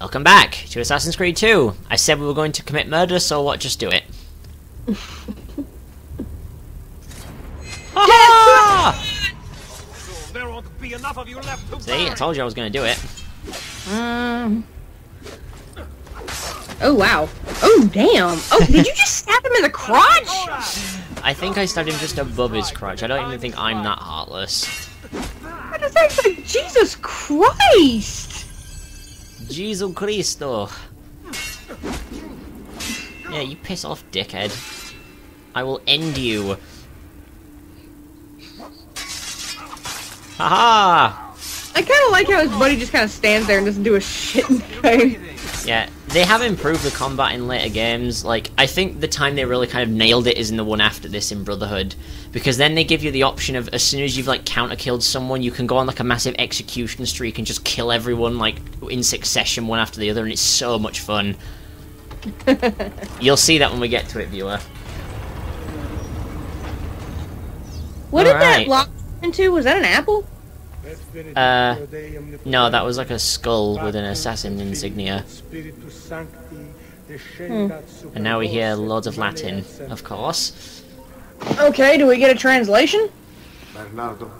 Welcome back to Assassin's Creed 2. I said we were going to commit murder, so what? Just do it. Ha-ha! There won't be enough of you left to See, I told you I was going to do it. Um. Oh wow. Oh damn. Oh, did you just stab him in the crotch? I think I stabbed him just above his crotch. I don't even think I'm that heartless. What is that? Like, Jesus Christ! Jesus Cristo. Yeah, you piss off, dickhead. I will end you. Haha! I kind of like how his buddy just kind of stands there and doesn't do a shit thing. Yeah, they have improved the combat in later games. Like, I think the time they really kind of nailed it is in the one after this in Brotherhood. Because then they give you the option of, as soon as you've, like, counter-killed someone, you can go on, like, a massive execution streak and just kill everyone, like, in succession, one after the other, and it's so much fun. You'll see that when we get to it, viewer. What did Alright. that lock into? Was that an apple? Uh, No, that was like a skull with an assassin insignia. And now we hear loads of Latin, of course. Okay, do we get a translation? Bernardo,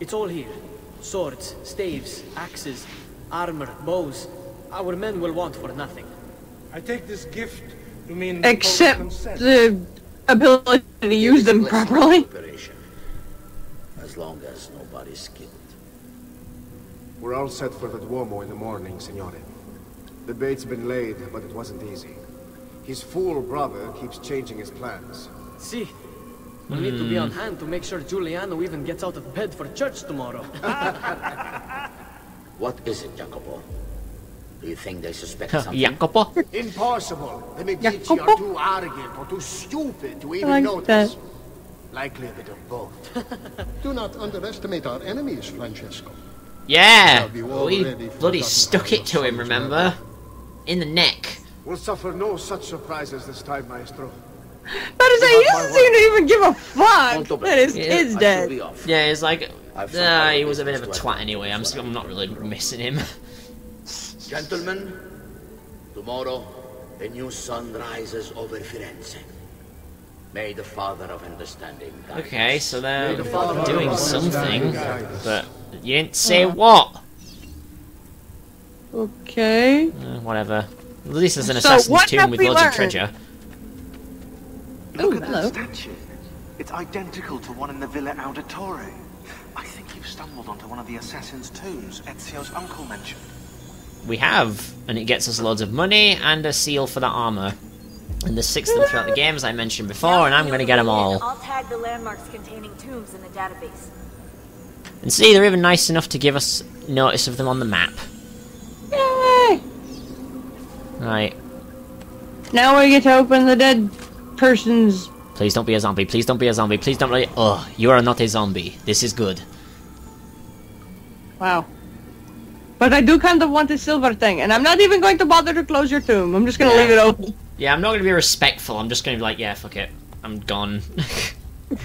It's all here. Swords, staves, axes, armor, bows. Our men will want for nothing. I take this gift to mean Except the ability to use them properly. Operation. As long as nobody's killed. We're all set for the Duomo in the morning, Signore. The bait's been laid, but it wasn't easy. His fool brother keeps changing his plans. See, we'll need to be on hand to make sure Giuliano even gets out of bed for church tomorrow. What is it, Jacopo? Do you think they suspect something? Jacopo? Impossible! The Medici Jacopo? are too arrogant or too stupid to even like notice. that. Likely a bit of both. Do not underestimate our enemies, Francesco. Yeah! Have We bloody stuck it to him, remember? In the neck. We'll suffer no such surprises this time, Maestro. But to say, he doesn't seem to even give a fuck Molto that his Yeah, kid's dead. should be off. Yeah, it's like, I've uh, he was a bit of a twat anyway. I'm, as s- I'm not really missing him. Gentlemen, tomorrow a new sun rises over Firenze. May the Father of Understanding guide Okay, so they're the Father of doing something, but you didn't say what. Okay. Uh, whatever. At least there's an So assassin's tomb with we loads of treasure. Oh, Look at hello. that statue. It's identical to one in the Villa Auditore. I think you've stumbled onto one of the assassin's tombs Ezio's uncle mentioned. We have, and it gets us loads of money and a seal for the armor. And there's six of them throughout the game, as I mentioned before, and I'm going to get them all. I'll tag the landmarks containing tombs in the database. And see, they're even nice enough to give us notice of them on the map. Yay! Right. Now we get to open the dead person's. Please don't be a zombie. Please don't be a zombie. Please don't be. Oh, you are not a zombie. This is good. Wow. But I do kind of want this silver thing, and I'm not even going to bother to close your tomb. I'm just gonna leave it open. Yeah, I'm not going to be respectful. I'm just going to be like, yeah, fuck it. I'm gone.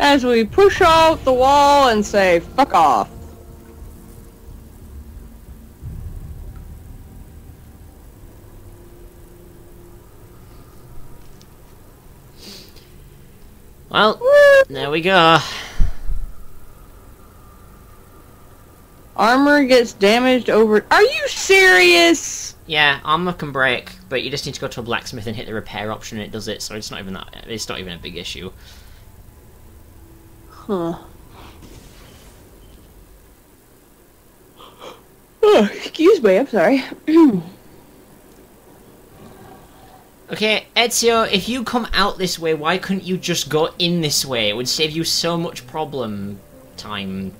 As we push out the wall and say, fuck off. well, there we go. Armor gets damaged over. Are you serious? Yeah, armor can break, but you just need to go to a blacksmith and hit the repair option, and it does it. So it's not even that. It's not even a big issue. Huh. Oh, excuse me, I'm sorry. Okay, Ezio, if you come out this way, why couldn't you just go in this way? It would save you so much problem time.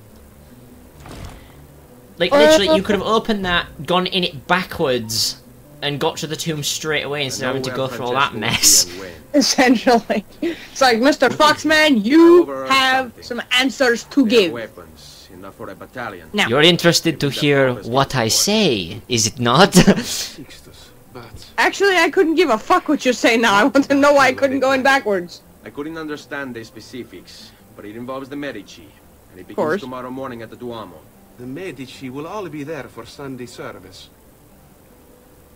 Like, literally, you could have opened that, gone in it backwards, and got to the tomb straight away instead of having to go through all that mess. Essentially. It's like, Mr. Foxman, you have some answers to give. Weapons enough for a battalion. Now, You're interested to hear what I say, is it not? Actually, I couldn't give a fuck what you say now. I want to know why I couldn't go in backwards. I couldn't understand the specifics, but it involves the Medici. And it begins tomorrow morning at the Duomo. The Medici will all be there for Sunday service.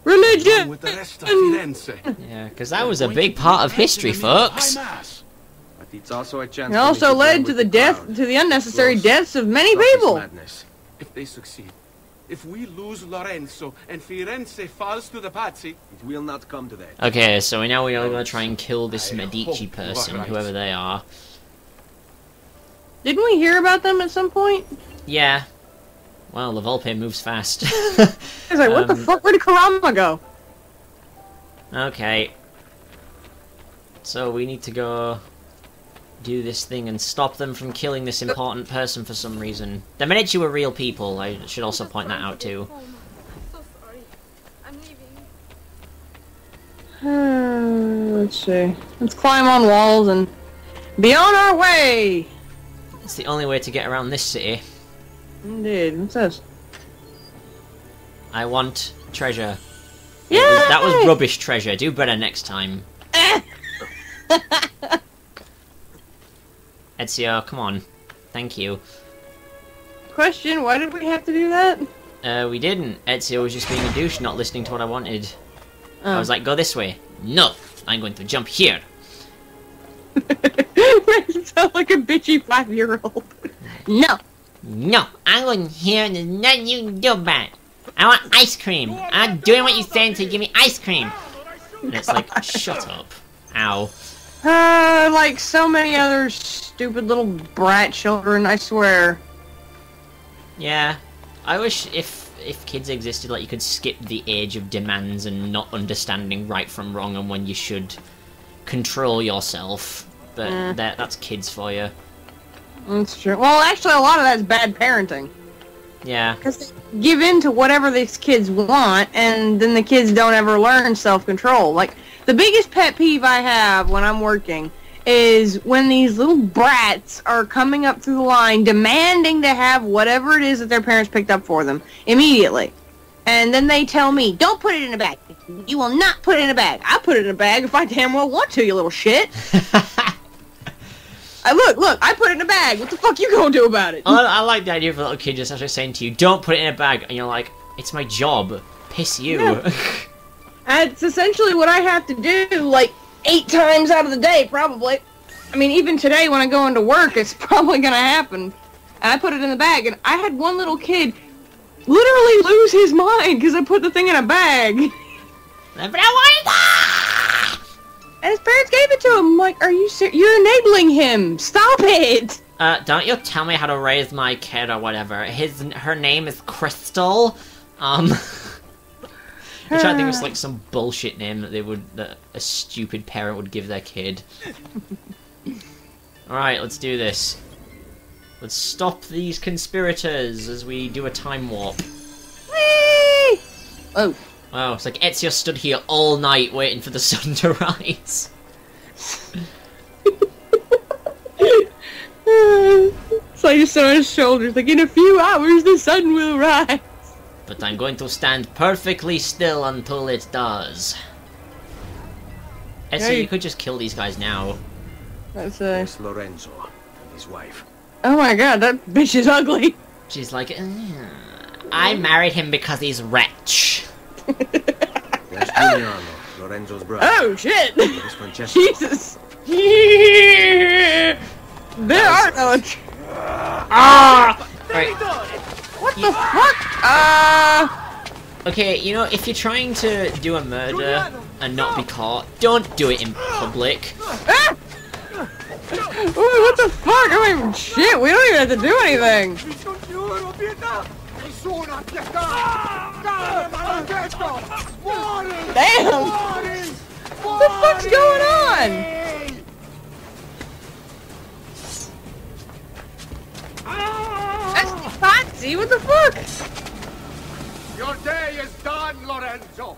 Religion! Along with the rest of Firenze. Yeah, because that was a big part of history, folks. But it's also a chance It also to led to with the death, crowd. to the unnecessary Close. deaths of many Stop people. madness. If they succeed, if we lose Lorenzo and Firenze falls to the Pazzi, It will not come to that. Okay, so we now we are going to try and kill this I Medici person, right. whoever they are. Didn't we hear about them at some point? Yeah. Well, the Volpe moves fast. I was like, what the Um, fuck? Where did Karama go? okay. So we need to go do this thing and stop them from killing this important person for some reason. The Medici were real people, I should also point that out too. So sorry. I'm leaving. Uh, let's see. Let's climb on walls and be on our way! It's the only way to get around this city. Indeed. What's this? I want treasure. Yeah! That was rubbish treasure. Do better next time. Ezio, come on. Thank you. Question, why did we have to do that? Uh, we didn't. Ezio was just being a douche, not listening to what I wanted. I Oh. was like, go this way. No, I'm going to jump here. you sound like a bitchy five-year-old. No! No, I'm going here and there's nothing you can do about it. I want ice cream. I'm doing what you said to give me ice cream. And it's like, shut up. Ow. Uh, like so many other stupid little brat children, I swear. Yeah. I wish if if kids existed, like you could skip the age of demands and not understanding right from wrong and when you should control yourself. But Mm. that that's kids for you. That's true. Well, actually, a lot of that's bad parenting. Yeah. Because they give in to whatever these kids want, and then the kids don't ever learn self-control. Like, the biggest pet peeve I have when I'm working is when these little brats are coming up through the line demanding to have whatever it is that their parents picked up for them immediately. And then they tell me, don't put it in a bag. You will not put it in a bag. I put it in a bag if I damn well want to, you little shit. Look, look, I put it in a bag. What the fuck you gonna do about it? I, I like the idea of a little kid just actually saying to you, "Don't put it in a bag," and you're like, "It's my job. Piss you." Yeah. That's essentially what I have to do, like, eight times out of the day, probably. I mean, even today when I go into work, it's probably gonna happen. And I put it in the bag, and I had one little kid literally lose his mind because I put the thing in a bag. but I wanted that. And his parents gave it to him. I'm like, are you ser- You're enabling him. Stop it. Uh, don't you tell me how to raise my kid or whatever. His her name is Crystal. Um, which I'm trying to think of just, like some bullshit name that they would that a stupid parent would give their kid. All right, let's do this. Let's stop these conspirators as we do a time warp. Whee! Oh. Wow, it's like Ezio stood here all night waiting for the sun to rise. it's like just sit on his shoulders, like, in a few hours the sun will rise. But I'm going to stand perfectly still until it does. Ezio, Hey. you could just kill these guys now. That's uh. It's Lorenzo and his wife. Oh my god, that bitch is ugly. She's like, "Ugh, I married him because he's rich. There's Giuliano, Lorenzo's brother. Oh shit! There's Jesus! there are no. Ah! Right. What the fuck? Uh. Okay, you know, if you're trying to do a murder and not be caught, don't do it in public. Ah! Ooh, what the fuck? I don't shit. We don't even have to do anything. Damn! What the fuck's going on? That's Pazzi. What the fuck? Your day is done, Lorenzo.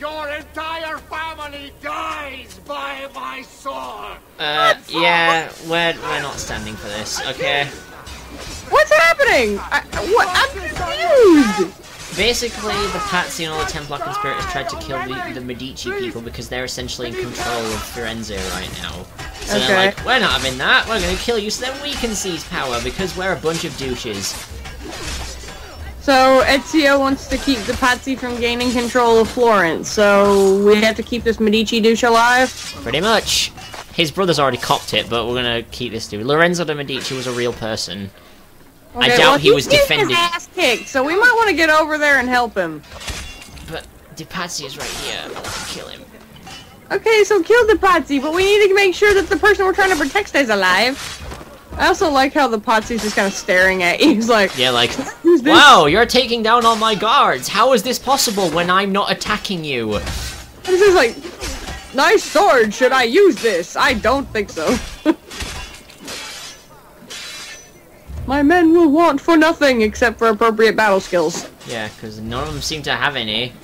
Your entire family dies by my sword. Uh, yeah, we're, we're not standing for this, okay? What's happening? I, what? I'm confused. basically, the Pazzi and all the Templar conspirators tried to kill the, the Medici people because they're essentially in control of Firenze right now. So Okay. they're like, we're not having that, we're gonna kill you so then we can seize power because we're a bunch of douches. So Ezio wants to keep the Pazzi from gaining control of Florence, so we have to keep this Medici douche alive? Pretty much. His brother's already copped it, but we're gonna keep this dude. Lorenzo de Medici was a real person. I doubt well, he was defending. his ass kicked, so we might want to get over there and help him. But De Pazzi is right here. I want to kill him. Okay, so kill the Pazzi, but we need to make sure that the person we're trying to protect stays alive. I also like how the Pazzi's just kind of staring at you. He's like, Yeah, like, wow, you're taking down all my guards. How is this possible when I'm not attacking you? this is like, nice sword. Should I use this? I don't think so. My men will want for nothing except for appropriate battle skills. Yeah, because none of them seem to have any.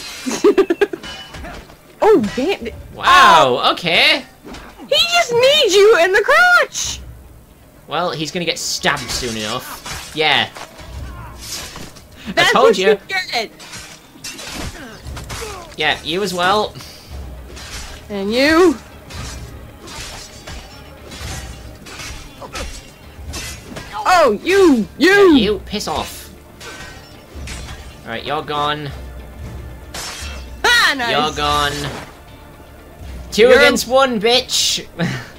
Oh, damn. Wow, okay. He just needs you in the crotch! Well, he's gonna get stabbed soon enough. Yeah. That's I told you. get. Yeah, you as well. And you? Oh, you! You! You, piss off. Alright, you're gone. Ah, nice! You're gone. 2 You're- against one, bitch.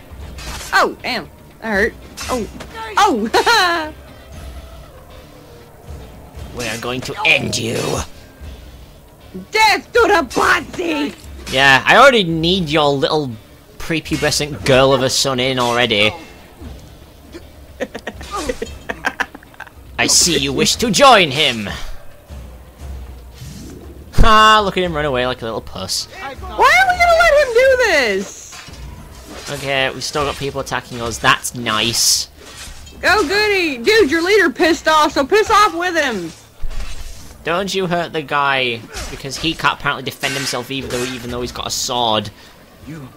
Oh, damn. That hurt. Oh. Oh! we are going to end you. Death to the Pazzi! Yeah, I already need your little prepubescent girl of a son in already. I see you wish to join him. Ha! Look at him run away like a little puss. Why are we gonna let him do this? Okay, we've still got people attacking us. That's nice. Oh, goody! Dude, your leader pissed off, so piss off with him! Don't you hurt the guy because he can't apparently defend himself even though even though he's got a sword. You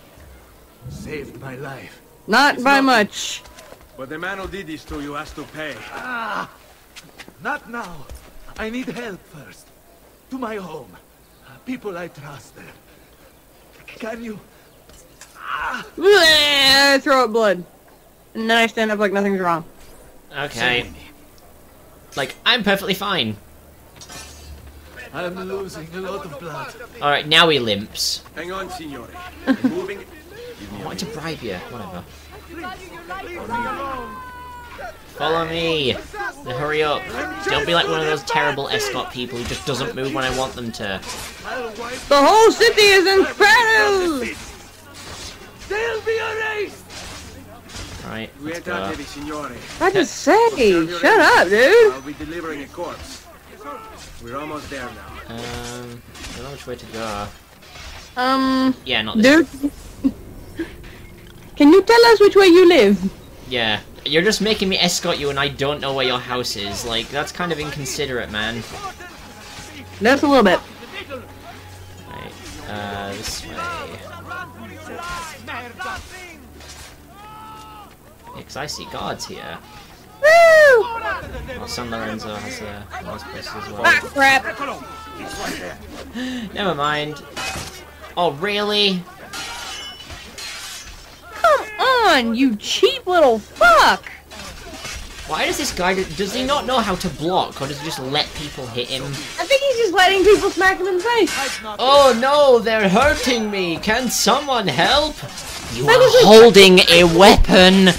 saved my life. Not by much. But the man who did this to you has to pay. Ah! Not now. I need help first. To my home. Uh, people I trust there. Can you? Bleh, throw up blood. And then I stand up like nothing's wrong. Okay. Like, I'm perfectly fine. I'm losing a lot of blood. Alright, now he limps. Hang on, signore. I'm moving. I wanted to bribe you. Whatever. Follow me. Now hurry up. Don't be like one of those terrible escort people who just doesn't move when I want them to. The whole city is in peril! They'll be erased! Right, let's go. I just say, shut up, dude! I'll be delivering a corpse. We're almost there now. Um, I don't know which way to go. Um, Yeah, not this. dude. Can you tell us which way you live? Yeah. You're just making me escort you and I don't know where your house is. Like, that's kind of inconsiderate, man. That's a little bit. Right, uh, this way. Because I see guards here. Woo! Well, San Lorenzo has a nice place as Ah, well. crap. Never mind. Oh, really? Come on, you cheap little fuck! Why does this guy... Does he not know how to block, or does he just let people hit him? I think he's just letting people smack him in the face. Oh no, they're hurting me! Can someone help? You That are is holding a weapon!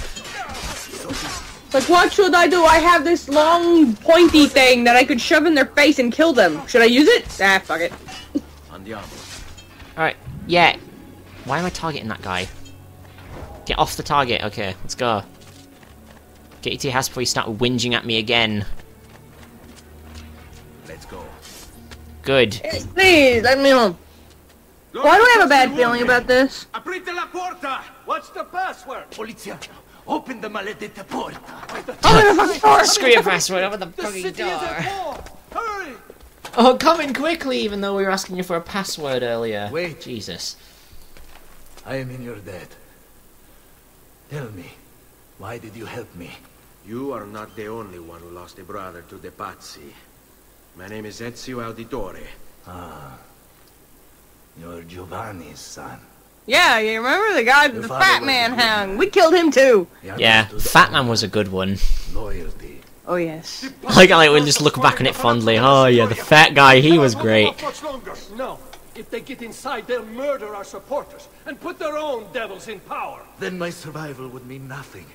Like, what should I do? I have this long, pointy thing that I could shove in their face and kill them. Should I use it? Ah, fuck it. Andiamo. Alright, yeah. Why am I targeting that guy? Get off the target. Okay, let's go. Get you to your house before you start whinging at me again. Let's go. Good. Yes, please, let me alone. Why do I have a bad feeling about this? Aprite la porta! What's the password? Polizia, open the maledetta porta. Open the fucking door! Screw your password over the The fucking city is at door. Hurry! Oh, come in quickly, even though we were asking you for a password earlier. Wait. Jesus. I am in your debt. Tell me, why did you help me? You are not the only one who lost a brother to the Pazzi. My name is Ezio Auditore. Ah. You're Giovanni's son. Yeah, you remember the guy that Your the fat man hung? We killed him too. Yeah, understood Fat Man was a good one. Loyalty. Oh yes. Like, I like, we'll just look back on it fondly. Oh yeah, the fat guy, he was great. No. If they get inside, they'll murder our supporters and put their own devils in power. Then my survival would mean nothing.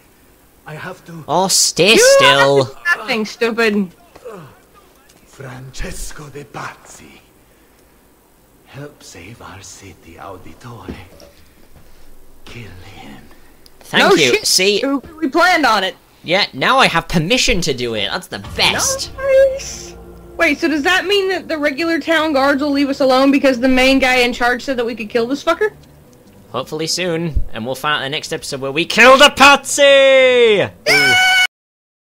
I have to... Oh, stay You still. Nothing stupid. Francesco de Pazzi. Help save our city, Auditore. Kill him. Thank no you. Shit, See, we planned on it. yeah, now I have permission to do it. That's the best. Nice. Wait, so does that mean that the regular town guards will leave us alone because the main guy in charge said that we could kill this fucker? Hopefully soon, and we'll find out the next episode where we kill the Pazzi.